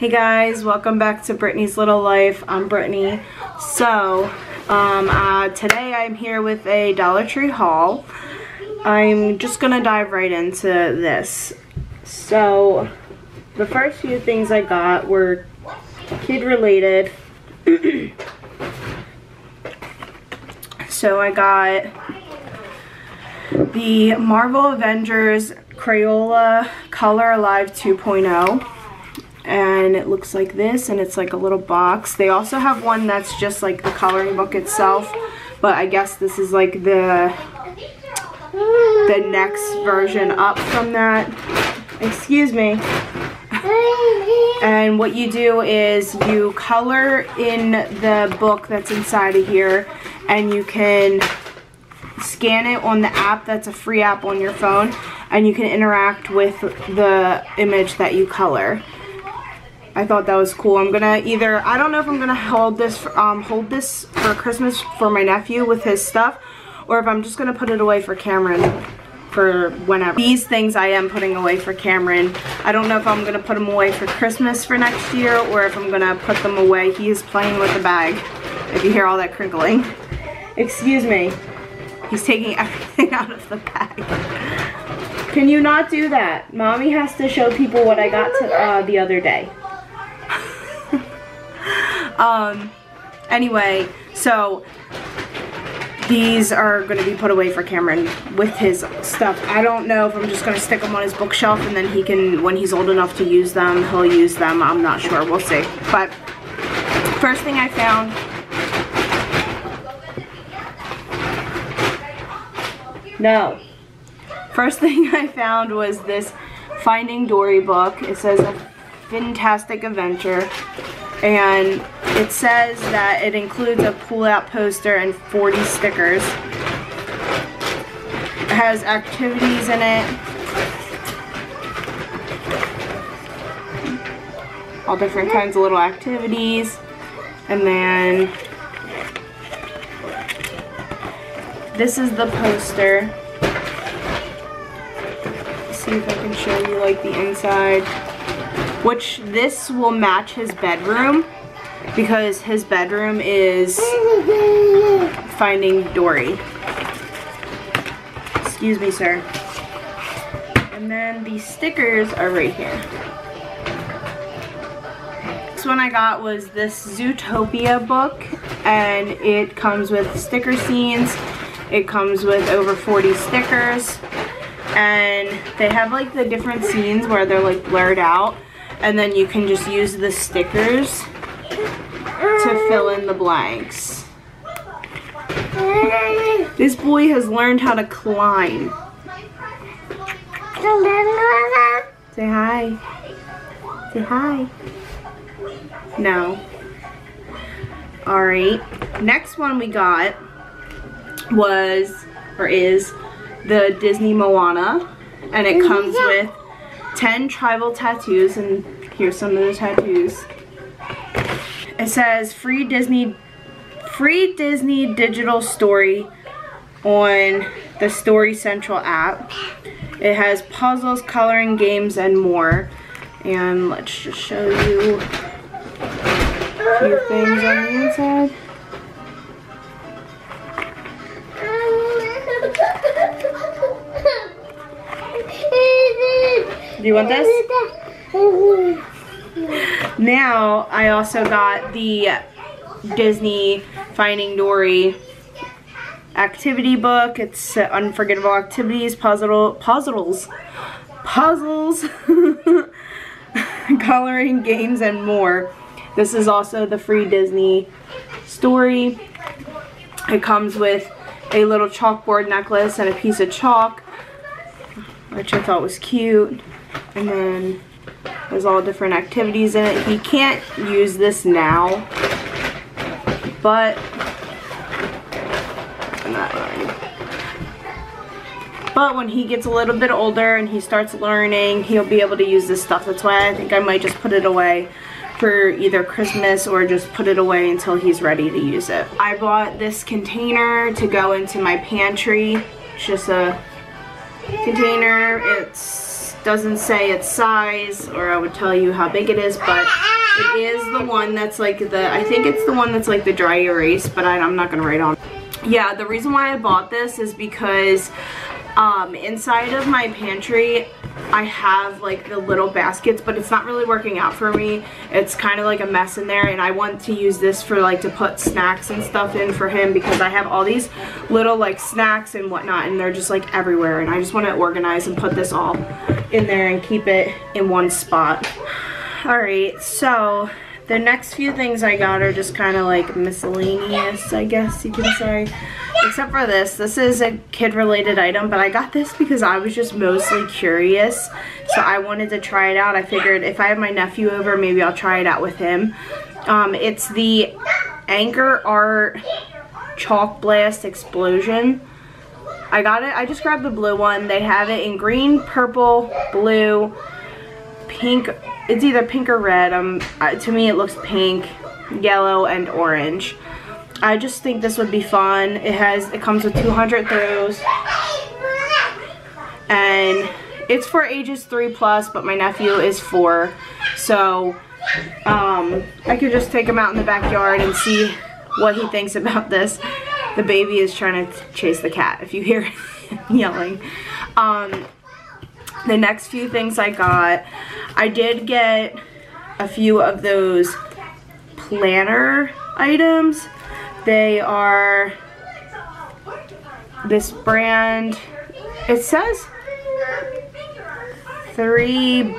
Hey guys, welcome back to Brittany's Little Life. I'm Brittany. So, um, uh, today I'm here with a Dollar Tree haul. I'm just gonna dive right into this. So, the first few things I got were kid related. so I got the Marvel Avengers Crayola Color Alive 2.0 and it looks like this and it's like a little box. They also have one that's just like the coloring book itself but I guess this is like the the next version up from that. Excuse me. And what you do is you color in the book that's inside of here and you can scan it on the app that's a free app on your phone and you can interact with the image that you color. I thought that was cool. I'm gonna either I don't know if I'm gonna hold this for, um hold this for Christmas for my nephew with his stuff or if I'm just gonna put it away for Cameron for whenever. These things I am putting away for Cameron. I don't know if I'm gonna put them away for Christmas for next year or if I'm gonna put them away. He is playing with the bag. If you hear all that crinkling. Excuse me. He's taking everything out of the bag. Can you not do that? Mommy has to show people what I got to, uh, the other day. Um, anyway, so these are going to be put away for Cameron with his stuff. I don't know if I'm just going to stick them on his bookshelf and then he can, when he's old enough to use them, he'll use them. I'm not sure. We'll see. But first thing I found No. First thing I found was this Finding Dory book. It says a fantastic adventure. And it says that it includes a pull-out poster and 40 stickers. It has activities in it. All different kinds of little activities. And then this is the poster. Let's see if I can show you like the inside. Which this will match his bedroom because his bedroom is Finding Dory. Excuse me, sir. And then the stickers are right here. This one I got was this Zootopia book and it comes with sticker scenes it comes with over 40 stickers and they have like the different scenes where they're like blurred out and then you can just use the stickers to fill in the blanks. This boy has learned how to climb. Say hi. Say hi. No. Alright. Next one we got was, or is, the Disney Moana. And it comes with 10 tribal tattoos, and here's some of the tattoos. It says free Disney, free Disney digital story on the Story Central app. It has puzzles, coloring games, and more. And let's just show you a few things on the inside. Do you want this? Now, I also got the Disney Finding Dory activity book. It's uh, Unforgettable Activities, puzzle, puzzles, puzzles, coloring games, and more. This is also the free Disney story. It comes with a little chalkboard necklace and a piece of chalk, which I thought was cute. And then there's all different activities in it. He can't use this now, but but when he gets a little bit older and he starts learning, he'll be able to use this stuff. That's why I think I might just put it away for either Christmas or just put it away until he's ready to use it. I bought this container to go into my pantry. It's just a container. It doesn't say its size or I would tell you how big it is, but It is the one that's like the, I think it's the one that's like the dry erase, but I, I'm not going to write on. Yeah, the reason why I bought this is because um, inside of my pantry, I have like the little baskets, but it's not really working out for me. It's kind of like a mess in there, and I want to use this for like to put snacks and stuff in for him because I have all these little like snacks and whatnot, and they're just like everywhere, and I just want to organize and put this all in there and keep it in one spot. Alright, so the next few things I got are just kind of like miscellaneous, I guess you can say. Except for this. This is a kid-related item, but I got this because I was just mostly curious. So I wanted to try it out. I figured if I have my nephew over, maybe I'll try it out with him. Um, it's the Anchor Art Chalk Blast Explosion. I got it. I just grabbed the blue one. They have it in green, purple, blue, pink. It's either pink or red. Um, to me, it looks pink, yellow, and orange. I just think this would be fun. It has, it comes with 200 throws. And it's for ages 3 plus, but my nephew is 4. So, um, I could just take him out in the backyard and see what he thinks about this. The baby is trying to chase the cat, if you hear yelling. Um, the next few things I got, I did get a few of those planner items they are this brand, it says three,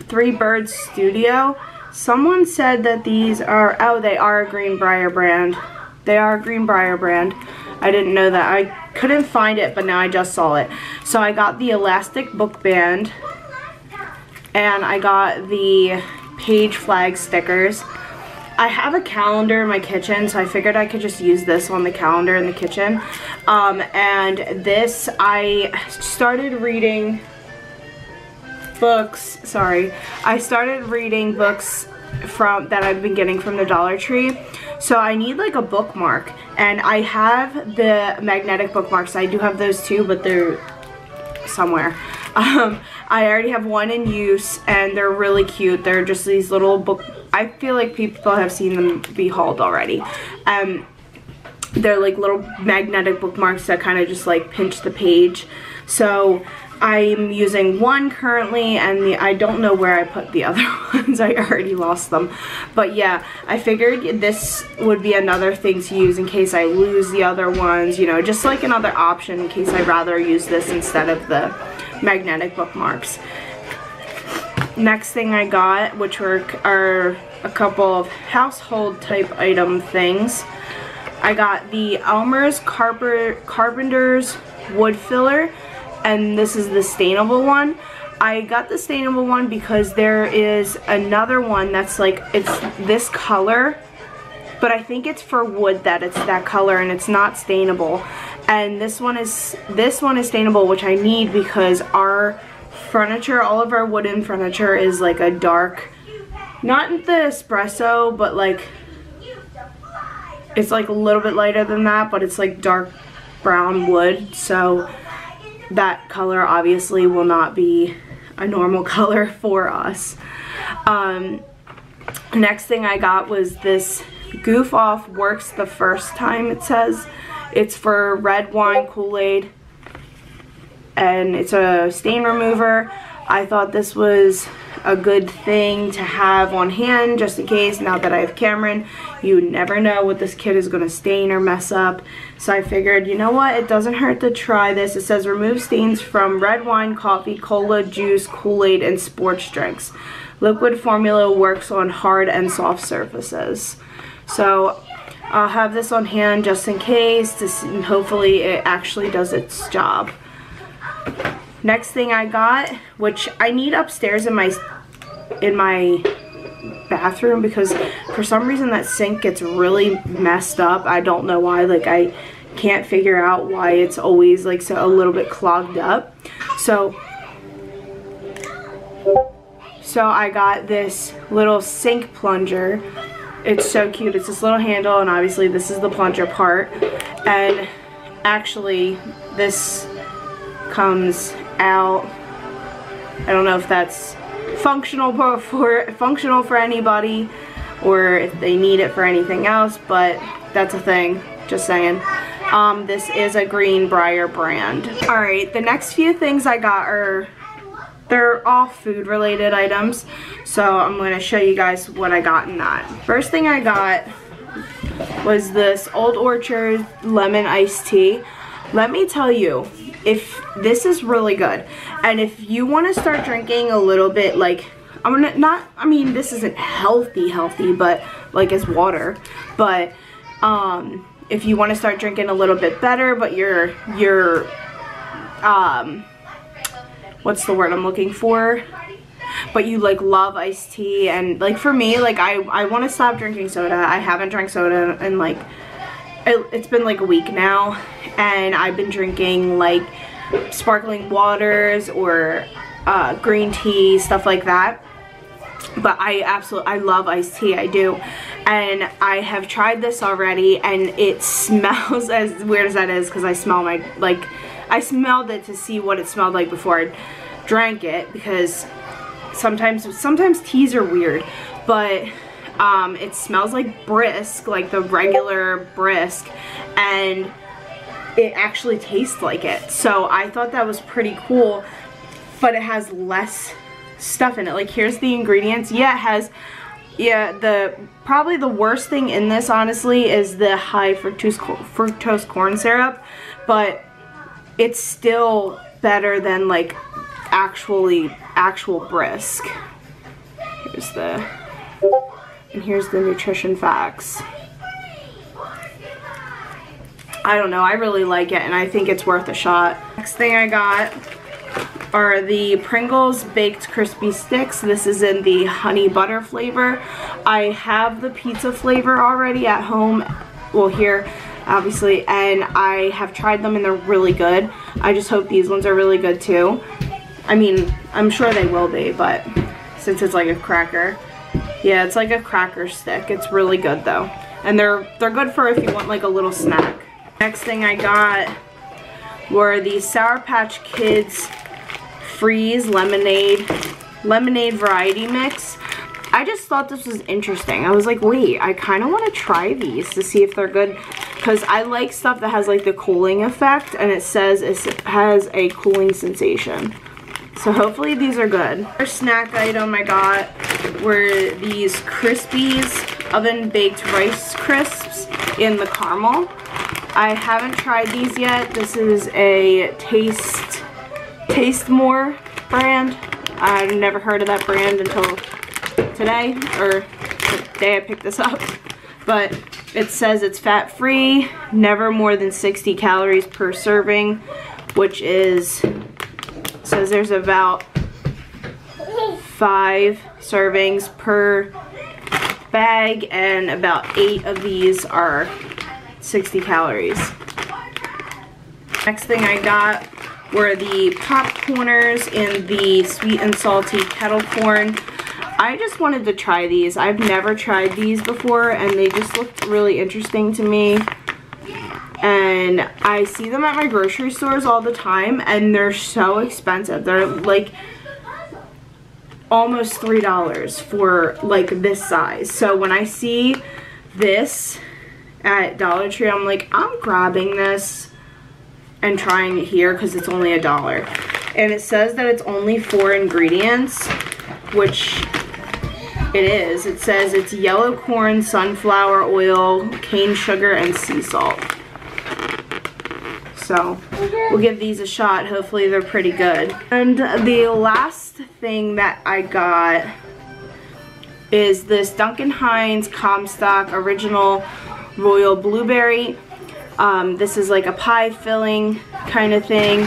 three Birds Studio. Someone said that these are, oh, they are a Greenbrier brand. They are a Greenbrier brand. I didn't know that. I couldn't find it, but now I just saw it. So I got the elastic book band, and I got the page flag stickers. I have a calendar in my kitchen, so I figured I could just use this on the calendar in the kitchen. Um, and this, I started reading books, sorry, I started reading books from that I've been getting from the Dollar Tree. So I need like a bookmark. And I have the magnetic bookmarks. I do have those too, but they're somewhere. Um, I already have one in use and they're really cute. They're just these little book I feel like people have seen them be hauled already. Um, they're like little magnetic bookmarks that kind of just like pinch the page. So I'm using one currently and the, I don't know where I put the other ones. I already lost them. But yeah, I figured this would be another thing to use in case I lose the other ones, you know, just like another option in case I'd rather use this instead of the magnetic bookmarks next thing I got, which were are a couple of household type item things. I got the Elmer's Carper Carpenter's wood filler, and this is the stainable one. I got the stainable one because there is another one that's like, it's this color, but I think it's for wood that it's that color and it's not stainable. And this one is, this one is stainable, which I need because our furniture, all of our wooden furniture is like a dark, not the espresso, but like, it's like a little bit lighter than that, but it's like dark brown wood. So that color obviously will not be a normal color for us. Um, next thing I got was this Goof Off Works the First Time, it says. It's for red wine Kool-Aid and it's a stain remover. I thought this was a good thing to have on hand just in case now that I have Cameron you never know what this kid is going to stain or mess up so I figured you know what? It doesn't hurt to try this. It says remove stains from red wine coffee cola juice Kool-Aid and sports drinks. Liquid formula works on hard and soft surfaces. So I'll have this on hand just in case to see, hopefully it actually does its job. Next thing I got, which I need upstairs in my in my bathroom because for some reason that sink gets really messed up. I don't know why. Like I can't figure out why it's always like so a little bit clogged up. So so I got this little sink plunger. It's so cute. It's this little handle and obviously this is the plunger part. And actually this comes out. I don't know if that's functional for functional for anybody or if they need it for anything else, but that's a thing, just saying. Um, this is a Greenbrier brand. Alright, the next few things I got are, they're all food related items, so I'm going to show you guys what I got in that. First thing I got was this Old Orchard lemon iced tea. Let me tell you, if this is really good, and if you want to start drinking a little bit like I'm not I mean this isn't healthy healthy but like it's water. But um if you want to start drinking a little bit better but you're you're um what's the word I'm looking for? But you like love iced tea and like for me like I I want to stop drinking soda. I haven't drank soda in like it, it's been like a week now and I've been drinking like sparkling waters or uh, green tea stuff like that. But I absolutely I love iced tea I do. And I have tried this already and it smells as weird as that is because I smell my like I smelled it to see what it smelled like before I drank it because sometimes sometimes teas are weird. But um, it smells like brisk like the regular brisk and it actually tastes like it so I thought that was pretty cool but it has less stuff in it. Like here's the ingredients. Yeah, it has yeah, the probably the worst thing in this honestly is the high fructose fructose corn syrup, but it's still better than like actually actual brisk. Here's the and here's the nutrition facts. I don't know, I really like it and I think it's worth a shot. Next thing I got are the Pringles Baked Crispy Sticks. This is in the honey butter flavor. I have the pizza flavor already at home, well here obviously, and I have tried them and they're really good. I just hope these ones are really good too. I mean, I'm sure they will be, but since it's like a cracker. Yeah, it's like a cracker stick. It's really good though. And they're they're good for if you want like a little snack. Next thing I got were these Sour Patch Kids Freeze Lemonade, Lemonade Variety Mix. I just thought this was interesting. I was like, wait, I kind of want to try these to see if they're good. Because I like stuff that has like the cooling effect and it says it has a cooling sensation. So hopefully these are good. First snack item I got were these Crispies oven baked rice crisps in the caramel. I haven't tried these yet. This is a taste Taste More brand. I've never heard of that brand until today, or the day I picked this up. But it says it's fat free, never more than 60 calories per serving, which is, says there's about five servings per bag and about eight of these are 60 calories. Next thing I got were the popcorners in the sweet and salty kettle corn. I just wanted to try these. I've never tried these before and they just looked really interesting to me. And I see them at my grocery stores all the time and they're so expensive. They're like almost $3 for like this size. So when I see this at Dollar Tree, I'm like, I'm grabbing this and trying it here because it's only a dollar. And it says that it's only four ingredients, which it is. It says it's yellow corn, sunflower oil, cane sugar, and sea salt. So we'll give these a shot. Hopefully they're pretty good. And the last thing that I got is this Duncan Hines Comstock Original Royal Blueberry um, this is like a pie filling kind of thing.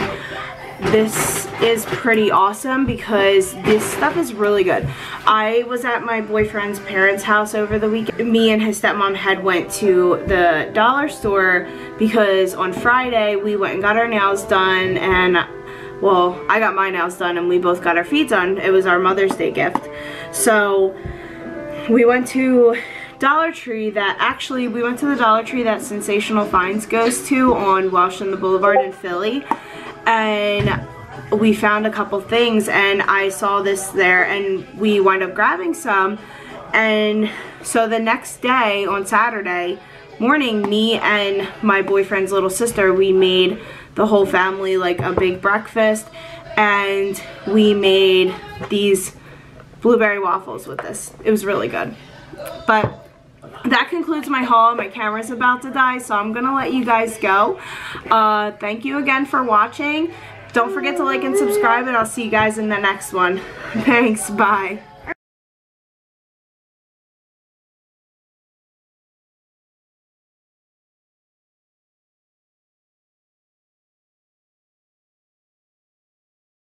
This is pretty awesome because this stuff is really good. I was at my boyfriend's parents' house over the weekend. Me and his stepmom had went to the dollar store because on Friday we went and got our nails done and well, I got my nails done and we both got our feet done. It was our Mother's Day gift. So we went to Dollar Tree that actually, we went to the Dollar Tree that Sensational Finds goes to on Washington Boulevard in Philly. And we found a couple things and I saw this there and we wind up grabbing some and so the next day on Saturday morning me and my boyfriend's little sister we made the whole family like a big breakfast and we made these blueberry waffles with this. It was really good. But that concludes my haul. My camera's about to die, so I'm going to let you guys go. Uh, thank you again for watching. Don't forget to like and subscribe, and I'll see you guys in the next one. Thanks. Bye.